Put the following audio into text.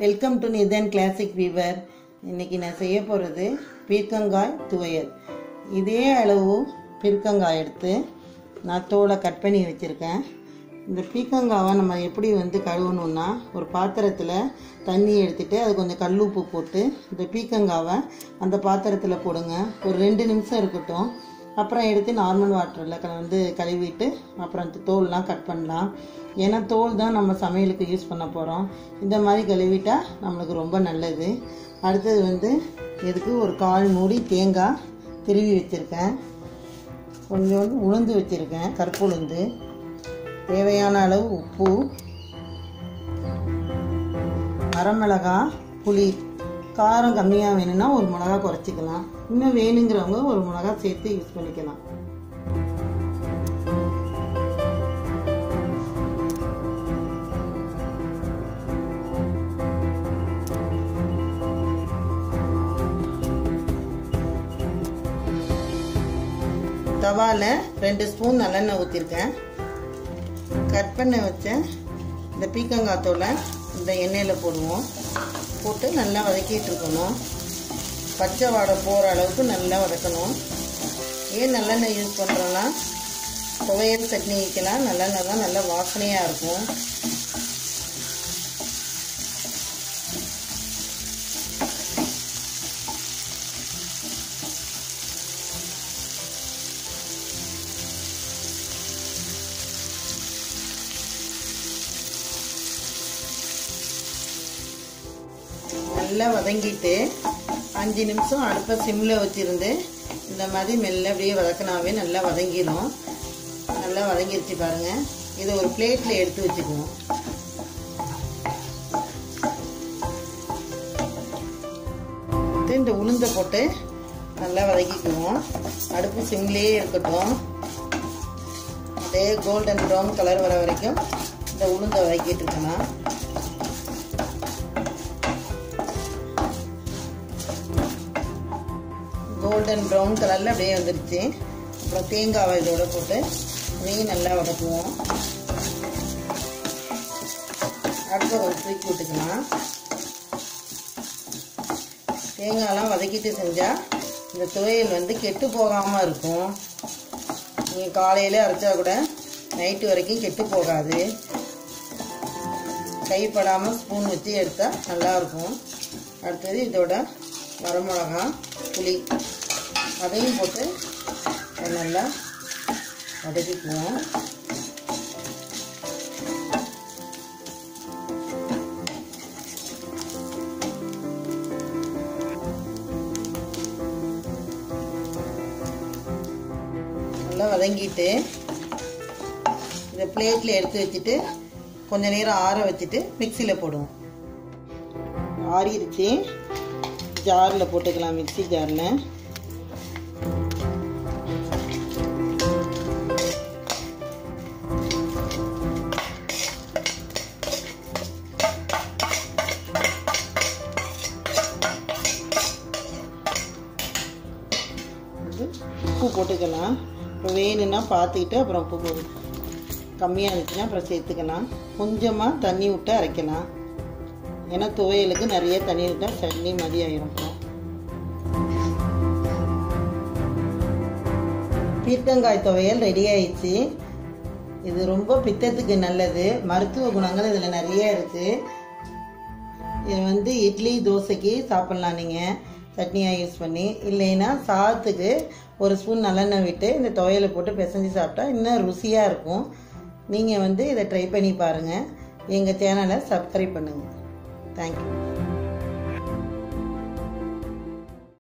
Welcome to Nithan classic weaver இன்னைக்கு நான் செய்ய போகிறது பீர்க்கங்காய் துவையல். இதே அளவு பீர்க்கங்காய் எடுத்து நான் தோலை கட் பண்ணி வச்சுருக்கேன். இந்த பீர்க்கங்காவை நம்ம எப்படி வந்து கழுவணும்னா ஒரு பாத்திரத்தில் தண்ணி எடுத்துகிட்டு அது கொஞ்சம் கல் உப்பு போட்டு இந்த பீர்க்கங்காவை அந்த பாத்திரத்தில் போடுங்க. ஒரு ரெண்டு நிமிஷம் இருக்கட்டும். அப்புறம் எடுத்து நார்மல் வாட்டரில் வந்து கழுவிட்டு அப்புறம் தோல்லாம் கட் பண்ணலாம். ஏன்னா தோல் தான் நம்ம சமையலுக்கு யூஸ் பண்ண போகிறோம் இந்த மாதிரி கழுவிட்டா நம்மளுக்கு ரொம்ப நல்லது. அடுத்தது வந்து இதுக்கு ஒரு கால் மூடி தேங்காய் திருவி வச்சுருக்கேன். கொஞ்சோண்டு உளுந்து வச்சுருக்கேன் கருப்புளுந்து தேவையான அளவு உப்பு. வரமிளகாய் புளி. காரம் கம்மியாக வேணும்னா ஒரு மிளகா குறைச்சிக்கலாம். இன்னும் வேணுங்கிறவங்க ஒரு மிளகா சேர்த்து யூஸ் பண்ணிக்கலாம். தவாவில் ரெண்டு ஸ்பூன் நல்லெண்ணெய் ஊற்றிருக்கேன் கட் பண்ண வச்ச இந்த பீக்கங்காய் தோலை இந்த எண்ணெயில் போடுவோம். போட்டு நல்லா வதக்கிட்டு இருக்கணும். பச்சை வாடை போகிற அளவுக்கு நல்லா வதக்கணும். ஏன் நல்லெண்ணெய் யூஸ் பண்ணுறோன்னா துவையல் சட்னி வைக்கலாம். நல்லெண்ணெய் தான் நல்லா வாசனையாக இருக்கும். நல்லா வதங்கிட்டு அஞ்சு நிமிஷம் அடுப்பை சிம்மில் வச்சுருந்து இந்த மாதிரி மெல்ல அப்படியே வதக்கினாவே நல்லா வதங்கிடும் நல்லா வதங்கிடுச்சு பாருங்கள் இதை ஒரு பிளேட்டில் எடுத்து வச்சுக்குவோம். இந்த உளுந்தை போட்டு நல்லா வதக்கிக்குவோம். அடுப்பு சிம்லேயே இருக்கட்டும். அப்படியே கோல்டன் ப்ரௌன் கலர் வர வரைக்கும் இந்த உளுந்தை வதக்கிட்டு இருக்கணும் கோல்டன் ப்ரௌன் கலரில் அப்படியே வந்துருச்சு. அப்புறம் தேங்காவை இதோட போட்டு அதையும் நல்லா வதக்குவோம். அடுத்த ஒரு தூக்கி விட்டுக்கலாம் தேங்காயெல்லாம் வதக்கிட்டு செஞ்சால் இந்த துவையல் வந்து கெட்டு போகாமல் இருக்கும். நீங்கள் காலையில் அரைச்சா கூட நைட்டு வரைக்கும் கெட்டு போகாது. கைப்படாமல் ஸ்பூன் வச்சு எடுத்தால் நல்லாயிருக்கும் அடுத்தது இதோட வரமிளகா புளி. அதையும் போட்டு நல்லா வதக்கிக்குவோம் நல்லா வதங்கிட்டு இதை பிளேட்டில் எடுத்து வச்சுட்டு கொஞ்ச நேரம் ஆற வச்சுட்டு மிக்சியில் போடுவோம். ஆறிடுச்சு. ஜாரில் போட்டுக்கலாம் மிக்சி ஜாரில் போட்டுக்கலாம். இப்போ வேணும்னா பார்த்துக்கிட்டு அப்புறம் உப்பு போடு. கம்மியாக இருந்துச்சுன்னா அப்புறம் சேர்த்துக்கலாம். கொஞ்சமாக தண்ணி விட்டு அரைக்கலாம். ஏன்னா துவையலுக்கு நிறைய தண்ணி விட்டால் சட்னி மதி ஆயிரும். பீர்க்கங்காய் துவையல் ரெடி ஆயிடுச்சு. இது ரொம்ப பித்தத்துக்கு நல்லது. மருத்துவ குணங்கள் இதில் நிறைய இருக்குது இது வந்து இட்லி தோசைக்கு சாப்பிட்லாம் நீங்கள் சட்னியாக யூஸ் பண்ணி. இல்லைன்னா சாதத்துக்கு ஒரு ஸ்பூன் நல்லெண்ணெய் விட்டு இந்த துவையலை போட்டு பிசைஞ்சு சாப்பிட்டா இன்னும் ருசியாக இருக்கும். நீங்கள் வந்து இதை ட்ரை பண்ணி பாருங்கள் எங்கள் சேனலை சப்ஸ்கிரைப் பண்ணுங்கள் தேங்க்யூ